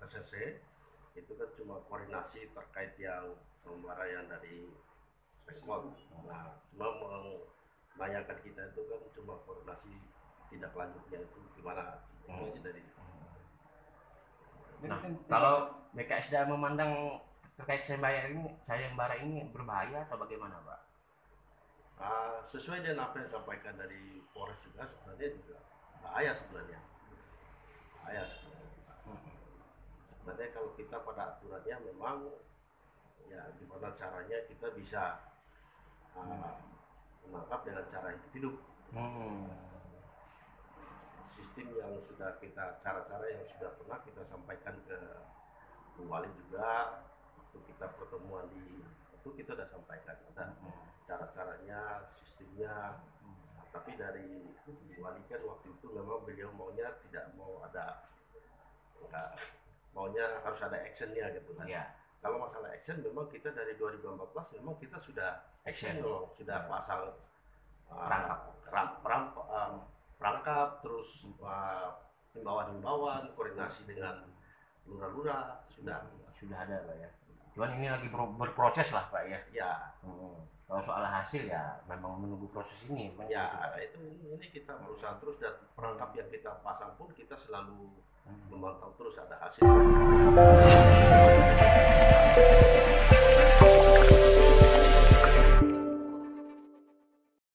SSC itu kan cuma koordinasi terkait yang sementara yang dari respon. Nah, cuma menanyakan kita itu kan cuma koordinasi tidak lanjutnya itu gimana itu Hmm. aja dari Nah, kalau BKSDA memandang terkait sayembara ini, sayembara ini berbahaya atau bagaimana, Pak? Ah, sesuai dengan apa yang disampaikan dari Polres juga sebenarnya juga bahaya sebenarnya bahaya sebenarnya sebenarnya kalau kita pada aturannya memang ya gimana caranya kita bisa ah, menangkap dengan cara hidup Hmm. sistem yang sudah kita cara-cara yang sudah pernah kita sampaikan ke Bu Wali juga waktu kita pertemuan di itu kita sudah sampaikan. Ada cara-caranya sistemnya. Nah, tapi dari Bu Wali kan waktu itu memang beliau maunya tidak mau ada enggak maunya harus ada actionnya gitu kan Ya. kalau masalah action memang kita dari 2014 memang kita sudah action Action. memang sudah Ya. pasang uh, Perangkap. ram- peram- um, perangkap terus uh, himbauan-himbauan koordinasi dengan lurah-lurah sudah Sudah ada, Pak ya. Cuman ini lagi ber- berproses lah, Pak ya. ya Hmm. Kalau soal hasil ya memang menunggu proses ini. Ya itu ini kita berusaha terus dan perangkap yang kita pasang pun kita selalu Hmm. memantau terus ada hasil